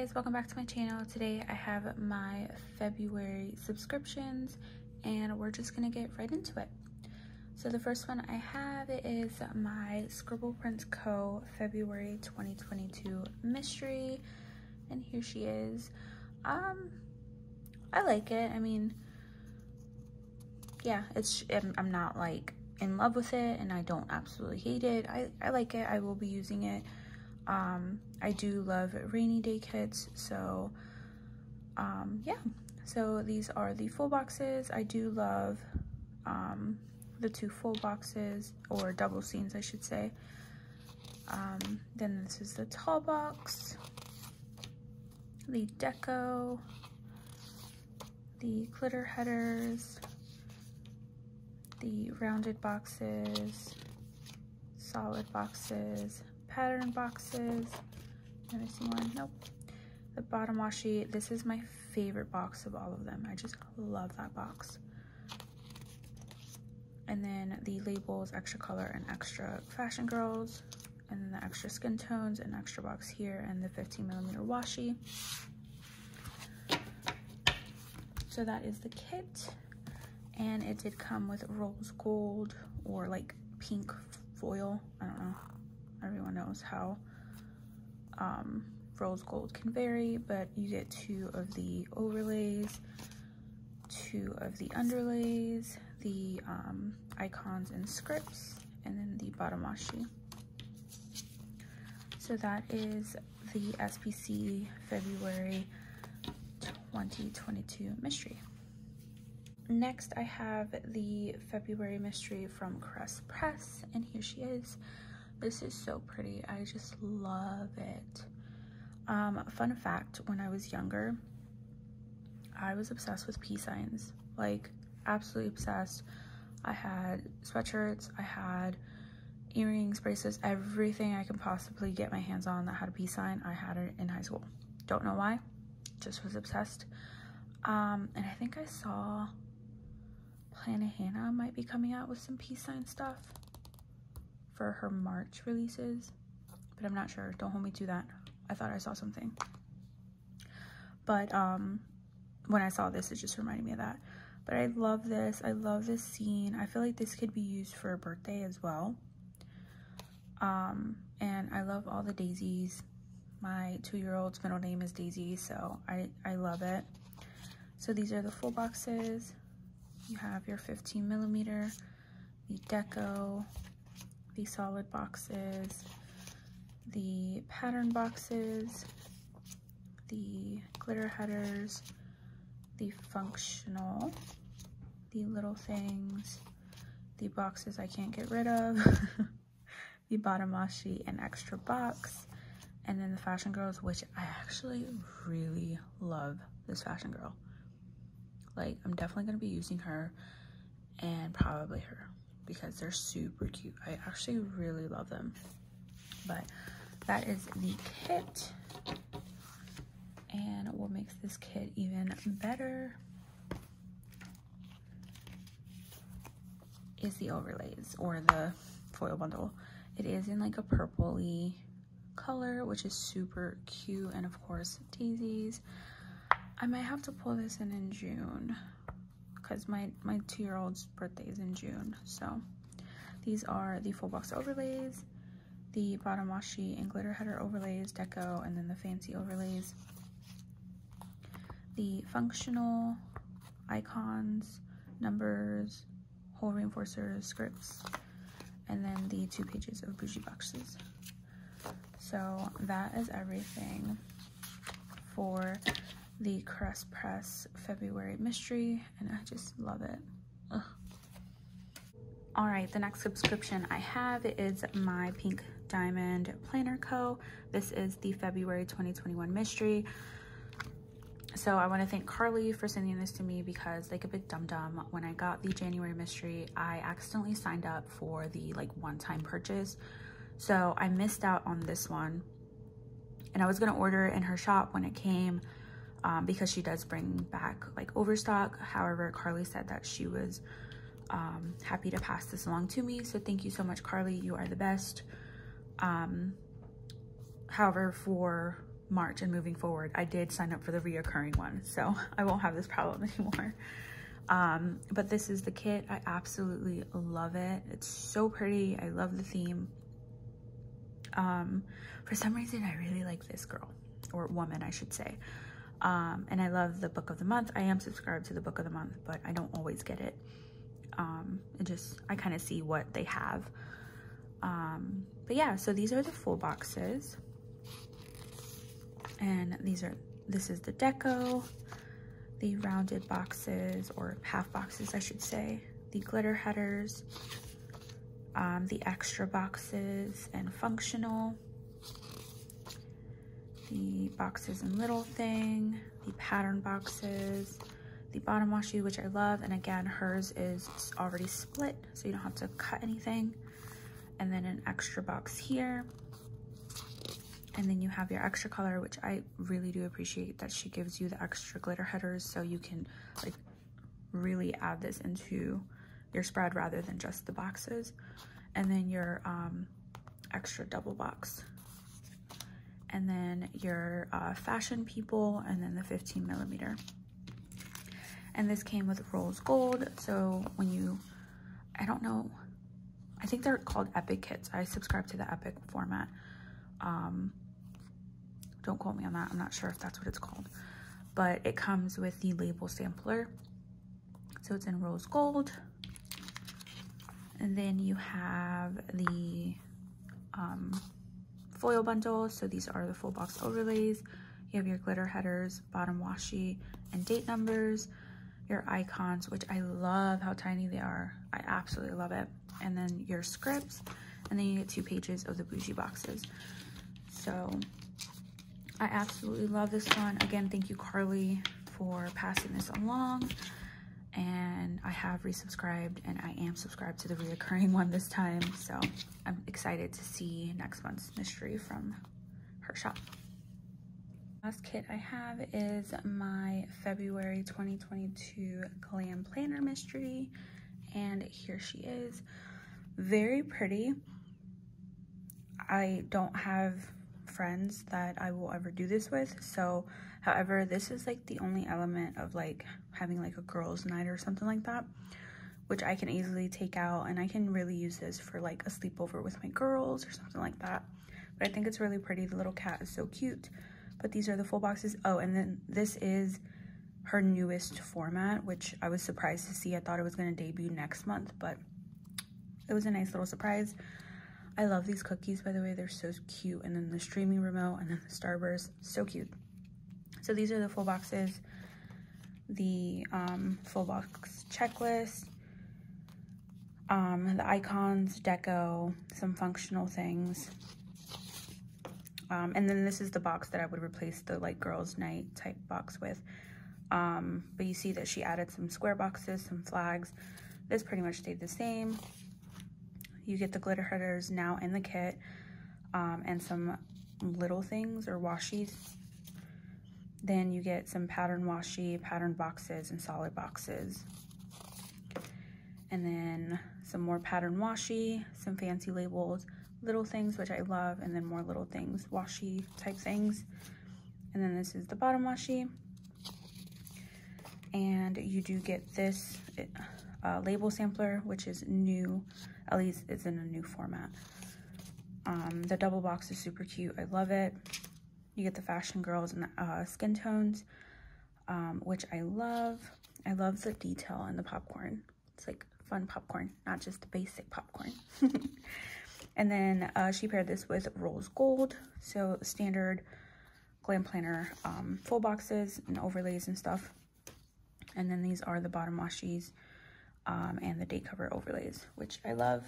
guys, welcome back to my channel. Today I have my February subscriptions and we're just gonna get right into it. So the first one I have is my Scribble Prints Co. February 2022 mystery. And here she is. Um, I like it. I mean, yeah, it's, I'm not like in love with it and I don't absolutely hate it. I, I like it. I will be using it. Um, I do love rainy day kits, so um, yeah. So these are the full boxes. I do love um, the two full boxes, or double scenes, I should say. Um, then this is the tall box, the deco, the glitter headers, the rounded boxes, solid boxes, pattern boxes. Let me see one. Nope. The bottom washi. This is my favorite box of all of them. I just love that box. And then the labels, extra color and extra fashion girls. And then the extra skin tones and extra box here and the 15 millimeter washi. So that is the kit. And it did come with rose gold or like pink foil. I don't know everyone knows how um, rose gold can vary, but you get two of the overlays, two of the underlays, the um, icons and scripts, and then the bottom washi. So that is the SPC February 2022 mystery. Next, I have the February mystery from Caress Press, and here she is. This is so pretty. I just love it. Um, fun fact, when I was younger, I was obsessed with peace signs. Like, absolutely obsessed. I had sweatshirts, I had earrings, bracelets, everything I could possibly get my hands on that had a peace sign, I had it in high school. Don't know why, just was obsessed. Um, and I think I saw Planet Hannah might be coming out with some peace sign stuff for her March releases, but I'm not sure. Don't hold me to that. I thought I saw something. But um, when I saw this, it just reminded me of that. But I love this. I love this scene. I feel like this could be used for a birthday as well. Um, and I love all the daisies. My two-year-old's middle name is Daisy, so I, I love it. So these are the full boxes. You have your 15 millimeter, the deco, the solid boxes, the pattern boxes, the glitter headers, the functional, the little things, the boxes I can't get rid of, the bottom washi and extra box, and then the fashion girls, which I actually really love this fashion girl. Like, I'm definitely going to be using her and probably her because they're super cute. I actually really love them. But that is the kit. And what makes this kit even better is the overlays or the foil bundle. It is in like a purpley color, which is super cute. And of course, daisies. I might have to pull this in in June because my, my two-year-old's birthday is in June. So these are the full box overlays, the bottom washi and glitter header overlays, deco, and then the fancy overlays. The functional icons, numbers, hole reinforcers, scripts, and then the two pages of bougie boxes. So that is everything for the Caress Press February Mystery, and I just love it. Ugh. All right, the next subscription I have is my Pink Diamond Planner Co. This is the February 2021 Mystery. So I want to thank Carly for sending this to me because like a big dum dum, when I got the January mystery, I accidentally signed up for the like one-time purchase. So I missed out on this one and I was going to order it in her shop when it came um, because she does bring back like overstock. However, Carly said that she was um, happy to pass this along to me. So thank you so much, Carly. You are the best. Um, however, for March and moving forward, I did sign up for the reoccurring one, so I won't have this problem anymore. Um, but this is the kit. I absolutely love it. It's so pretty. I love the theme. Um, for some reason, I really like this girl, or woman, I should say. Um, and I love the book of the month. I am subscribed to the book of the month, but I don't always get it. Um, it just, I kind of see what they have. Um, but yeah, so these are the full boxes. And these are, this is the deco, the rounded boxes, or half boxes, I should say, the glitter headers, um, the extra boxes and functional, the boxes and little thing, the pattern boxes, the bottom washi, which I love. And again, hers is already split, so you don't have to cut anything. And then an extra box here. And then you have your extra color, which I really do appreciate that she gives you the extra glitter headers so you can like really add this into your spread rather than just the boxes. And then your um, extra double box and then your uh, fashion people, and then the 15 millimeter. And this came with rose gold. So when you, I don't know, I think they're called epic kits. I subscribe to the epic format. Um, don't quote me on that. I'm not sure if that's what it's called. But it comes with the label sampler. So it's in rose gold. And then you have the um, foil bundles. So these are the full box overlays. You have your glitter headers, bottom washi, and date numbers. Your icons, which I love how tiny they are. I absolutely love it. And then your scripts, and then you get two pages of the bougie boxes. So I absolutely love this one. Again, thank you, Carly, for passing this along and I have resubscribed and I am subscribed to the reoccurring one this time. So I'm excited to see next month's mystery from her shop. Last kit I have is my February 2022 Glam Planner Mystery. And here she is. Very pretty. I don't have friends that I will ever do this with. So, however, this is like the only element of like having like a girls night or something like that, which I can easily take out and I can really use this for like a sleepover with my girls or something like that. But I think it's really pretty. The little cat is so cute. But these are the full boxes. Oh, and then this is her newest format, which I was surprised to see. I thought it was going to debut next month, but it was a nice little surprise. I love these cookies, by the way. They're so cute. And then the streaming remote and then the Starburst. So cute. So these are the full boxes. The um, full box checklist. Um, the icons, deco, some functional things. Um, and then this is the box that I would replace the like girls night type box with. Um, but you see that she added some square boxes, some flags. This pretty much stayed the same. You get the glitter headers now in the kit um, and some little things or washies. Then you get some pattern washi, pattern boxes, and solid boxes. And then some more pattern washi, some fancy labels, little things, which I love, and then more little things, washi type things. And then this is the bottom washi. And you do get this uh, label sampler, which is new at least it's in a new format. Um, the double box is super cute. I love it. You get the fashion girls and the uh, skin tones, um, which I love. I love the detail in the popcorn. It's like fun popcorn, not just basic popcorn. and then uh, she paired this with Rose Gold. So standard Glam Planner um, full boxes and overlays and stuff. And then these are the bottom washis um, and the day cover overlays, which I love.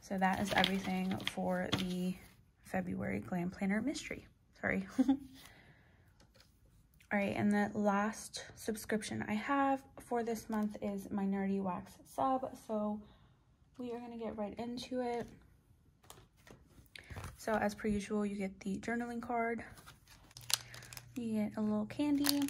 So that is everything for the February Glam Planner Mystery. Sorry. All right, and the last subscription I have for this month is my Nerdy Wax sub. So we are going to get right into it. So as per usual, you get the journaling card. You get a little candy.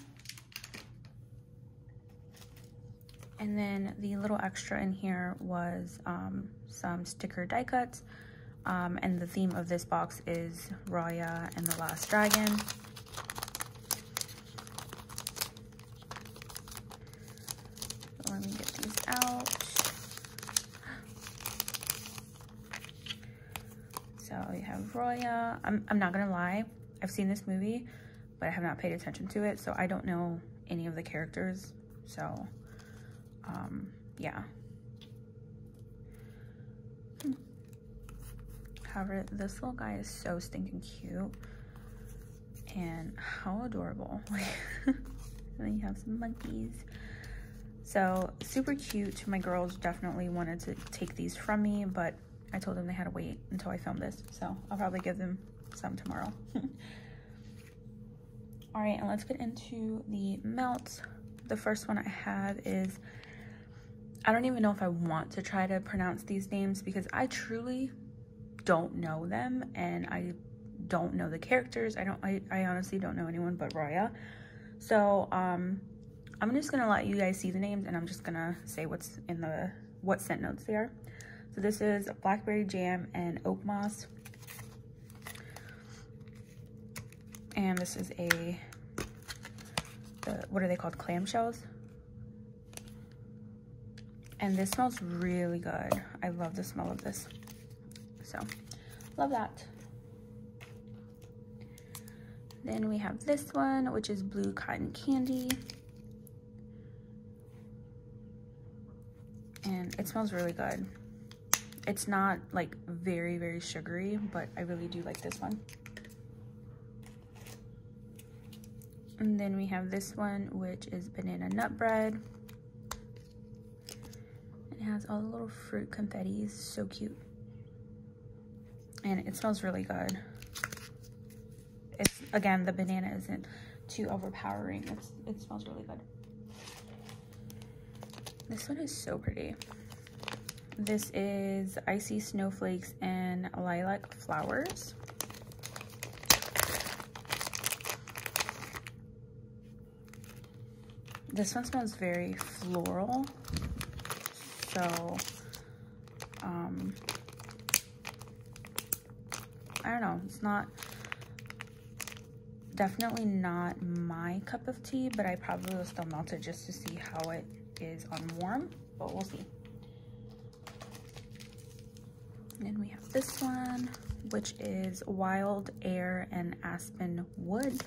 And then the little extra in here was um, some sticker die cuts. Um, and the theme of this box is Raya and the Last Dragon. let me get these out. So you have Raya. I'm, I'm not gonna lie, I've seen this movie, but I have not paid attention to it, so I don't know any of the characters. So, um, yeah. However, this little guy is so stinking cute. And how adorable. and then you have some monkeys. So super cute. My girls definitely wanted to take these from me, but I told them they had to wait until I filmed this. So I'll probably give them some tomorrow. All right, and let's get into the melts. The first one I have is, I don't even know if I want to try to pronounce these names because I truly don't know them and I don't know the characters. I don't, I, I honestly don't know anyone but Raya. So, um, I'm just gonna let you guys see the names and I'm just gonna say what's in the, what scent notes they are. So this is blackberry jam and oak moss. And this is a, the, what are they called, clamshells? And this smells really good. I love the smell of this. So, love that. Then we have this one, which is blue cotton candy. and it smells really good. It's not like very, very sugary, but I really do like this one. And then we have this one, which is banana nut bread. It has all the little fruit confetti. confettis, so cute. And it smells really good. It's, again, the banana isn't too overpowering. It's, it smells really good. This one is so pretty. This is Icy Snowflakes and Lilac Flowers. This one smells very floral. So, um, I don't know. It's not, definitely not my cup of tea, but I probably will still melt it just to see how it is on warm, but we'll see. And then we have this one, which is Wild Air and Aspen Wood.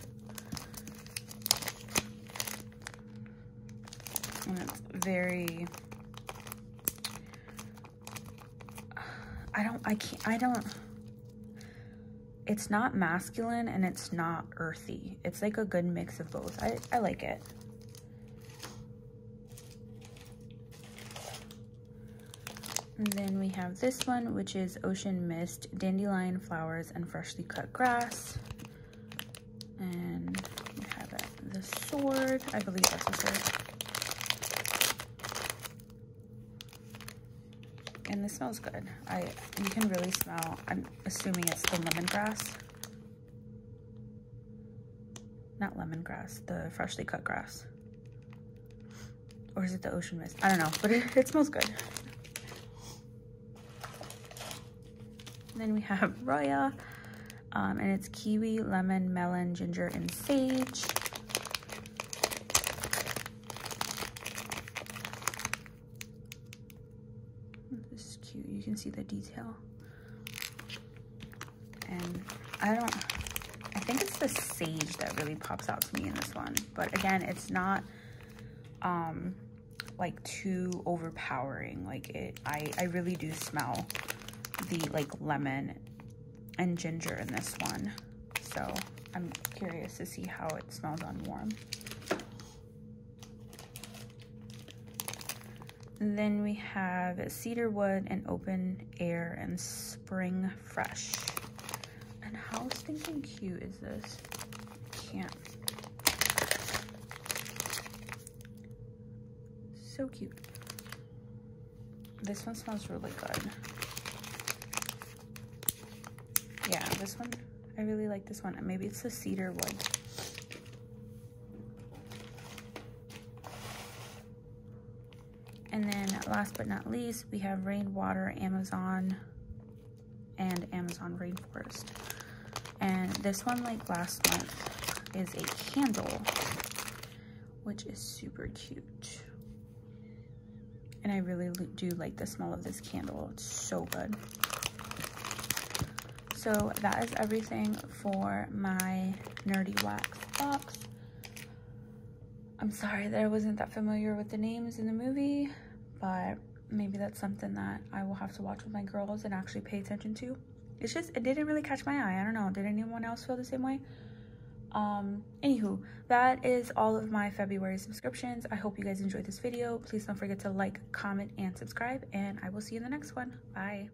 And it's very, I don't, I can't, I don't, it's not masculine and it's not earthy. It's like a good mix of both. I, I like it. And then we have this one, which is Ocean Mist, Dandelion Flowers, and Freshly Cut Grass. And we have the sword. I believe that's a sword. And this smells good. I You can really smell, I'm assuming it's the lemongrass. Not lemongrass, the freshly cut grass. Or is it the ocean mist? I don't know, but it, it smells good. then we have Roya, um, and it's kiwi, lemon, melon, ginger, and sage. This is cute. You can see the detail. And I don't, I think it's the sage that really pops out to me in this one. But again, it's not um, like too overpowering. Like it, I, I really do smell the like lemon and ginger in this one. So I'm curious to see how it smells on warm. Then we have cedar wood and open air and spring fresh. And how stinking cute is this? Can't. So cute. This one smells really good. Yeah, this one, I really like this one. Maybe it's the cedar wood. And then last but not least, we have Rainwater Amazon and Amazon Rainforest. And this one, like last month, is a candle, which is super cute. And I really do like the smell of this candle. It's so good. So that is everything for my Nerdy Wax box. I'm sorry that I wasn't that familiar with the names in the movie, but maybe that's something that I will have to watch with my girls and actually pay attention to. It's just, it didn't really catch my eye. I don't know. Did anyone else feel the same way? Um, anywho, that is all of my February subscriptions. I hope you guys enjoyed this video. Please don't forget to like, comment, and subscribe, and I will see you in the next one. Bye.